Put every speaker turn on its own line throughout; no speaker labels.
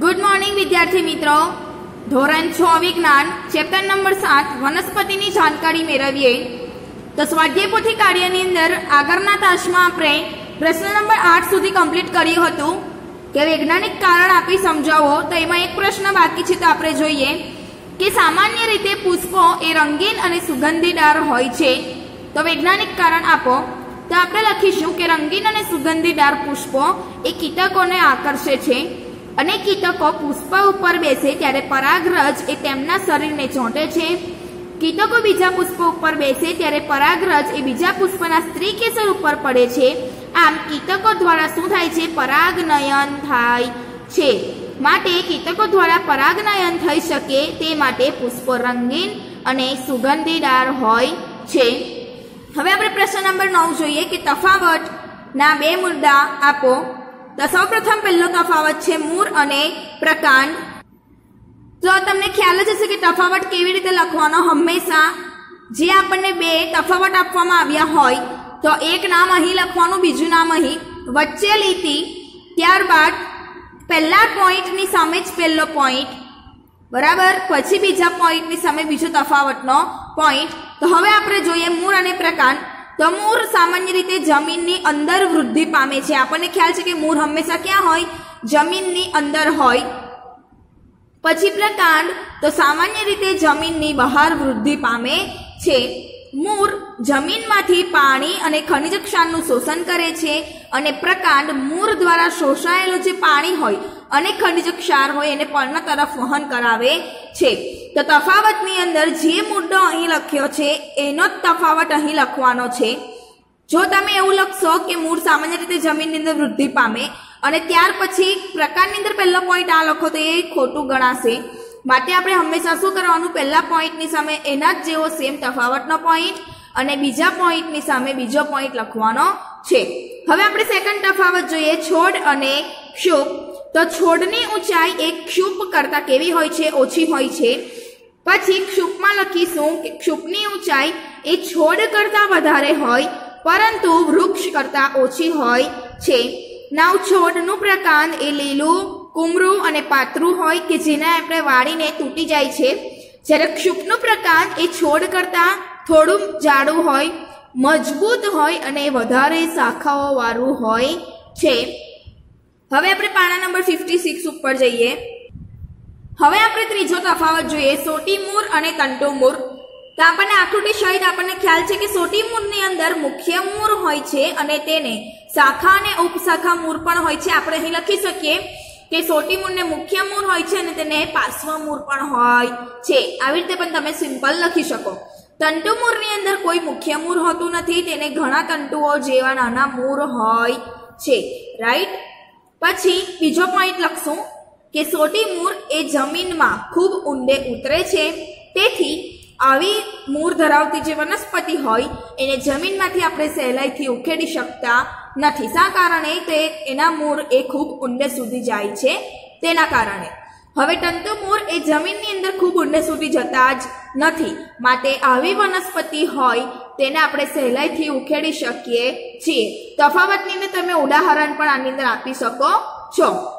Good morning વિદ્યાર્થી મિત્રો. ધોરણ છ, વિજ્ઞાન ચેપ્ટર નંબર સાત, વનસ્પતિની જાણકારી મેળવીએ. તો સ્વાધ્યાય કાર્યની અંદર આગળના તાસમાં આપણે પ્રશ્ન નંબર આઠ સુધી કમ્પ્લીટ કર્યું હતું. કે વૈજ્ઞાનિક કારણ આપી સમજાવો, તો એમાં એક પ્રશ્ન બાકી છે તો આપણે જોઈએ કે સામાન્ય રીતે પુષ્પો એ રંગીન અને સુગંધીદાર હોય છે. તો વૈજ્ઞાનિક કારણ આપો. તો આપણે લખીશું કે રંગીન અને સુગંધીદાર પુષ્પો એ કીટકોને આકર્ષે છે. અને કીટકો પુષ્પ ઉપર બેસે ત્યારે પરાગરજ એ તેમના શરીરને ચોંટે છે. કીટકો બીજા પુષ્પ ઉપર બેસે ત્યારે પરાગરજ એ બીજા પુષ્પના સ્ત્રી કેસર ઉપર પડે છે. આમ કીટકો દ્વારા શું થાય છે? પરાગનયન થાય છે. માટે કીટકો દ્વારા પરાગનયન થઈ શકે તે માટે પુષ્પો રંગીન અને સુગંધીદાર હોય છે. હવે આપણે પ્રશ્ન નંબર નવ જોઈએ કે તફાવતના બે મુદ્દા આપો. તો સૌપ્રથમ પહેલો તફાવત છે મૂળ અને પ્રકાંડ. તો તમને ખ્યાલ જ હશે કે તફાવત કેવી રીતે લખવાનો, હંમેશા જે આપણને બે તફાવત આપવામાં આવ્યા હોય, તો એક નામ અહીં લખવાનું, બીજું નામ અહીં. વચ્ચે લીટી, ત્યારબાદ પહેલા પોઈન્ટની સામે જ પહેલો પોઈન્ટ. બરાબર? પછી બીજા પોઈન્ટની સામે બીજો તફાવતનો પોઈન્ટ. તો હવે આપણે જોઈએ મૂળ અને પ્રકાંડ. તો મૂળ સામાન્ય રીતે જમીનની અંદર વૃદ્ધિ પામે છે. આપણને ખ્યાલ છે કે મૂળ હંમેશા ક્યાં હોય? જમીનની અંદર હોય. પછી પ્રકાંડ તો સામાન્ય રીતે જમીનની બહાર વૃદ્ધિ પામે છે. મૂળ જમીનમાંથી પાણી અને ખનિજ ક્ષારનું શોષણ કરે છે અને પ્રકાંડ મૂળ દ્વારા શોષાયેલું જે પાણી હોય અને ખનિજ ક્ષાર હોય એને પર્ણ તરફ વહન કરાવે છે. તો તફાવતની અંદર જે મુદ્દો અહીં લખ્યો છે, એનો જ તફાવત અહીં લખવાનો છે. જો તમે એવું લખશો કે મૂળ સામાન્ય રીતે જમીનની અંદર વૃદ્ધિ પામે અને ત્યાર પછી પ્રકારની અંદર પહેલો પોઈન્ટ આ લખો તો એ ખોટું ગણાશે. માટે આપણે હંમેશા શું કરવાનું? પહેલા પોઈન્ટની સામે એના જ જેવો સેમ તફાવતનો પોઈન્ટ અને બીજા પોઈન્ટની સામે બીજો પોઈન્ટ લખવાનો છે. હવે આપણે સેકન્ડ તફાવત જોઈએ, છોડ અને ક્ષુપ તો છોડની ઊંચાઈ એક ક્ષુપ કરતાં કેવી હોય છે? ઓછી હોય છે. પછી ક્ષુપમાં લખીશું કે ક્ષુપની ઊંચાઈ એ છોડ કરતાં વધારે હોય, પરંતુ વૃક્ષ કરતાં ઓછી હોય છે. નાવ છોડનું પ્રકાંડ એ લીલું, કુમરું અને પાતળું હોય કે જેને આપણે વાળીને તૂટી જાય છે. જ્યારે ક્ષુપનું પ્રકાંડ એ છોડ કરતાં થોડું જાડું હોય, મજબૂત હોય અને વધારે શાખાઓવાળું હોય છે. હવે આપણે પાના નંબર ફિફ્ટી સિક્સ ઉપર જઈએ. હવે આપણે ત્રીજો તફાવત જોઈએ સોટી મૂર અને તંટુ મૂર તો આપણને આકૃતિ સહિત આપણને ખ્યાલ છે કે સોટી મૂરની અંદર મુખ્ય મૂર હોય છે અને તેને શાખા અને ઉપશાખા મૂર પણ હોય છે. આપણે અહીં લખી શકીએ કે સોટી મૂરને મુખ્ય મૂર હોય છે અને તેને પાર્શ્વ મૂર પણ હોય છે. આવી રીતે પણ તમે સિમ્પલ લખી શકો. તંતુ મૂળની અંદર કોઈ મુખ્ય મૂર હોતું નથી, તેને ઘણા તંતુઓ જેવા નાના મૂર હોય છે. રાઈટ પછી બીજો પોઈન્ટ લખશું. કે સોટી મૂર એ જમીનમાં ખૂબ ઊંડે ઉતરે છે. તેથી આવી મૂળ ધરાવતી જે વનસ્પતિ હોય, એને જમીનમાંથી આપણે સહેલાઈથી ઉખેડી શકતા નથી. શા કારણે? તે એના મૂળ એ ખૂબ ઊંડે સુધી જાય છે. તેના કારણે. હવે તંતુ મૂળ એ જમીનની અંદર ખૂબ ઊંડે સુધી જતા જ નથી. માટે આવી વનસ્પતિ હોય, તેને આપણે સહેલાઈથી ઉખેડી શકીએ છીએ. તફાવતની તમે ઉદાહરણ પણ આની અંદર આપી શકો છો.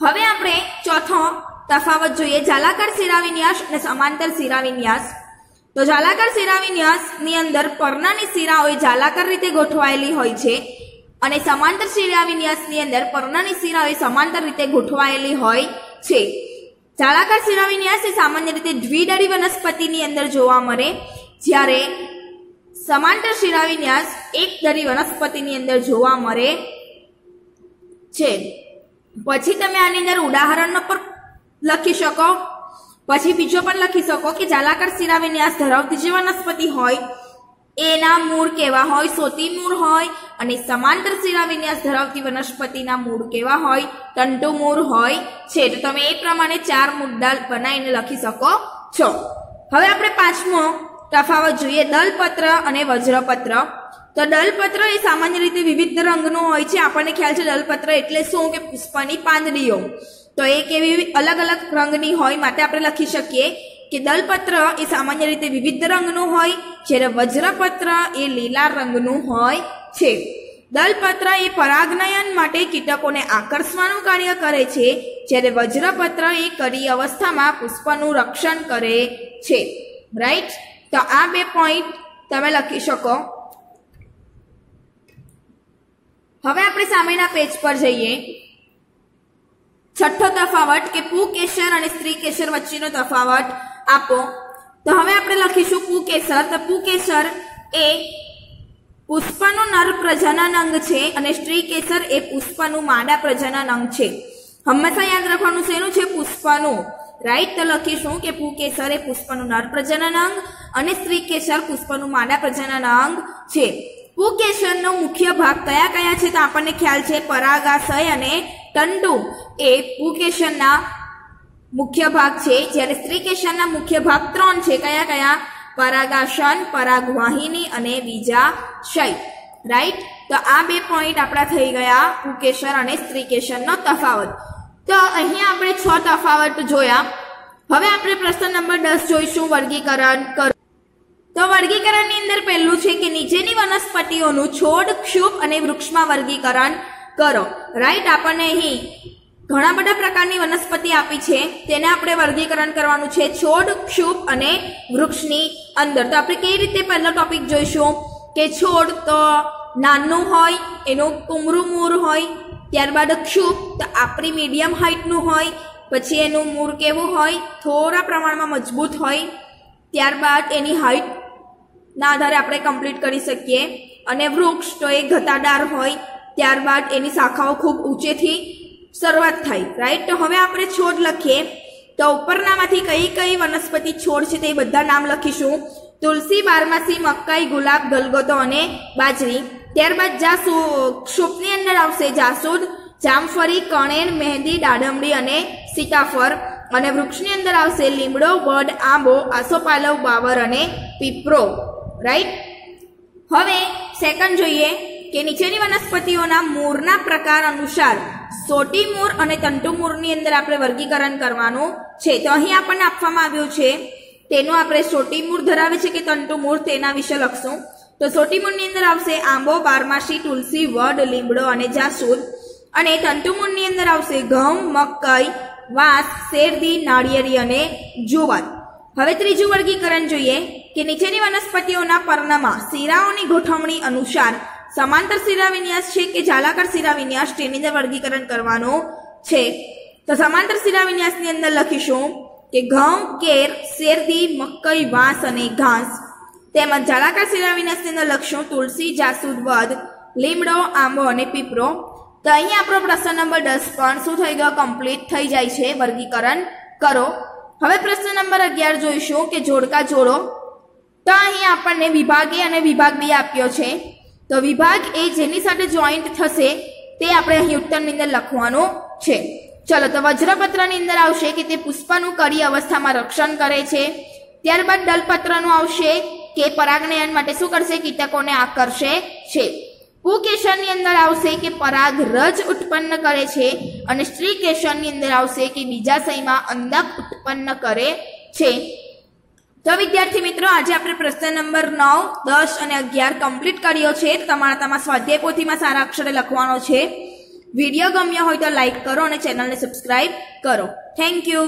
હવે આપણે ચોથો તફાવત જોઈએ. જાલાકાર શિરાવિન્યાસ અને સમાંતર શિરાવિન્યાસ તો જાલાકાર શિરાવિન્યાસની અંદર પર્ણની શિરાઓ એ જાલાકાર રીતે ગોઠવાયેલી હોય છે અને સમાંતર શિરાવિન્યાસની અંદર પર્ણની શિરાઓ સમાંતર રીતે ગોઠવાયેલી હોય છે. જાલાકાર શિરાવિન્યાસ એ સામાન્ય રીતે દ્વિદળી વનસ્પતિની અંદર જોવા મળે. જ્યારે સમાંતર શિરાવિન્યાસ એક દળી વનસ્પતિની અંદર જોવા મળે છે. પછી તમે આની અંદર ઉદાહરણનો પર લખી શકો. પછી બીજો પણ લખી શકો કે જાલાકાર શિરાવિન્યાસ ધરાવતી જે વનસ્પતિ હોય, એના મૂળ કેવા હોય, સોતી મૂળ હોય અને સમાંતર શિરાવિન્યાસ ધરાવતી વનસ્પતિના મૂળ કેવા હોય તંટુ મૂળ હોય, છે. તો તમે એ પ્રમાણે ચાર મુદ્દા બનાવીને લખી શકો છો. હવે આપણે પાંચમો તફાવત જોઈએ. દલપત્ર અને વજ્રપત્ર. તો દલપત્ર એ સામાન્ય રીતે વિવિધ રંગનું હોય છે. આપણને ખ્યાલ છે દલપત્ર એટલે શું કે પુષ્પની પાંદડીઓ. તો એ કેવી અલગ અલગ રંગની હોય માટે આપણે લખી શકીએ કે દલપત્ર એ સામાન્ય રીતે વિવિધ રંગનું હોય, જ્યારે વજ્રપત્ર એ લીલા રંગનું હોય છે. દલપત્ર એ પરાગનયન માટે કીટકોને આકર્ષવાનું કાર્ય કરે છે, જ્યારે વજ્રપત્ર એ કડી અવસ્થામાં પુષ્પનું રક્ષણ કરે છે. રાઈટ તો આ બે પોઈન્ટ તમે લખી શકો. હવે આપણે સામેના પેજ પર જઈએ. છઠ્ઠો તફાવત કે પુકેશર અને સ્ત્રી કેસર વચ્ચેનો તફાવત આપો. તો હવે આપણે લખીશું પુકેસર તો પુકેસર એ પુષ્પનું નર પ્રજનન અંગ છે અને સ્ત્રી કેસર એ પુષ્પનું માદા પ્રજનન અંગ છે. હંમેશા યાદ રાખવાનું એનું છે પુષ્પનું. રાઈટ તો લખીશું કે પુકેસર એ પુષ્પનું નર પ્રજનન અંગ અને સ્ત્રી કેસર પુષ્પનું માદા પ્રજનન અંગ છે. પુકેશરનો મુખ્ય ભાગ કયા કયા છે તો આપણને ખ્યાલ છે પરાગાશય અને તંડુ એ પુકેશનના મુખ્ય ભાગ છે. જ્યારે સ્ત્રીકેશનના મુખ્ય ભાગ ત્રણ છે. કયા કયા? પરાગાશન, પરાગવાહિની અને બીજાશય. રાઈટ તો આ બે પોઈન્ટ આપણા થઈ ગયા પુકેશર અને સ્ત્રીકેશનનો તફાવત. તો અહીંયા આપણે છ તફાવત જોયા. હવે આપણે પ્રશ્ન નંબર દસ જોઈશું. વર્ગીકરણ કરો. તો વર્ગીકરણની અંદર પહેલું છે કે નીચેની વનસ્પતિઓનું છોડ, ક્ષુપ અને વૃક્ષમાં વર્ગીકરણ કરો. રાઈટ આપણને અહીં ઘણા બધા પ્રકારની વનસ્પતિ આપી છે. તેને આપણે વર્ગીકરણ કરવાનું છે છોડ, ક્ષુપ અને વૃક્ષની અંદર. તો આપણે કઈ રીતે પહેલો ટોપિક જોઈશું? કે છોડ તો નાનું હોય, એનું કુમરું મૂર હોય, ત્યારબાદ ક્ષુપ તો આપણી મીડિયમ હાઇટનું હોય, પછી એનું મૂર કેવું હોય, થોડા પ્રમાણમાં મજબૂત હોય, ત્યારબાદ એની હાઇટ ના આધારે આપણે કમ્પ્લીટ કરી શકીએ. અને વૃક્ષ તો એ ઘટાદાર હોય, ત્યારબાદ એની શાખાઓ ખૂબ ઊંચેથી શરૂઆત થાય રાઈટ તો હવે આપણે છોડ લખીએ. તો ઉપરનામાંથી કઈ કઈ વનસ્પતિ છોડ છે તે બધા નામ લખીશું. તુલસી, બારમાસી, મકાઈ, ગુલાબ ગલગોતો અને બાજરી. ત્યારબાદ જાસુ ક્ષુપની અંદર આવશે જાસૂદ, જામફળી, કણેર, મહેંદી, દાડમડી અને સીતાફળ. અને વૃક્ષની અંદર આવશે લીમડો, વડ, આંબો, આસોપાલવ બાવર અને પીપરો. રાઈટ હવે સેકન્ડ જોઈએ કે નીચેની વનસ્પતિઓના મૂળના પ્રકાર અનુસાર સોટી મૂળ અને તંટુ મૂળની અંદર આપણે વર્ગીકરણ કરવાનું છે. તો અહીં આપણને આપવામાં આવ્યું છે, તેનું આપણે સોટી મૂળ ધરાવે છે કે તંટુ મૂળ તેના વિશે લખશું. તો સોટી મૂળની અંદર આવશે આંબો, બારમાસી, તુલસી, વડ, લીમડો અને જાસૂદ. અને તંટુ મૂળની અંદર આવશે ઘઉં, મકાઈ, વાંસ શેરદી નાળિયેરી અને જુવાર. હવે ત્રીજું વર્ગીકરણ જોઈએ. કે નીચેની વનસ્પતિઓના પર્ણમાં શિરાઓની ગોઠવણી અનુસાર સમાંતર શિરા વિન્યાસ છે કે જાલાકાર શિરા વિન્યાસ તેની અંદર વર્ગીકરણ કરવાનું છે? તો સમાંતર શિરા વિન્યાસની અંદર લખીશું કે ઘઉં, કેર શેરદી મકઈ, વાંસ અને ઘાસ. તેમજ જાલાકાર શિરા વિન્યાસની અંદર લખશું તુલસી, જાસૂદ, વદ, લીમડો, આંબો અને પીપરો. તો અહીંયા આપણો પ્રશ્ન નંબર દસ પણ શું થઈ ગયો? કમ્પ્લીટ થઈ જાય છે. વર્ગીકરણ કરો. હવે પ્રશ્ન નંબર અગિયાર જોઈશું કે જોડકા જોડો. તો અહીં આપણને વિભાગ એ અને વિભાગ બી આપ્યો છે. તો વિભાગ એ જેની સાથે જોઈન્ટ થશે, તે આપણે અહીં ઉત્તરની અંદર લખવાનું છે. ચલો, તો વજ્રપત્રની અંદર આવશે કે તે પુષ્પનું કરી અવસ્થામાં રક્ષણ કરે છે. ત્યારબાદ દલપત્રનું આવશે કે પરાગનયન માટે શું કરશે? કીટકોને આકર્ષે છે. પુકેશરની અંદર આવશે કે પરાગ રજ ઉત્પન્ન કરે છે અને સ્ત્રી કેશરની અંદર આવશે કે બીજાશયમાં અંદક ઉત્પન્ન કરે છે. તો વિદ્યાર્થી મિત્રો, આજે આપણે પ્રશ્ન નંબર નવ, દસ અને અગિયાર કમ્પ્લીટ કર્યો છે. તમારા તમારા સ્વાધ્યાય પોથીમાં સારા અક્ષરે લખવાનો છે. વીડિયો ગમ્યો હોય તો લાઇક કરો અને ચેનલને સબસ્ક્રાઇબ કરો. Thank you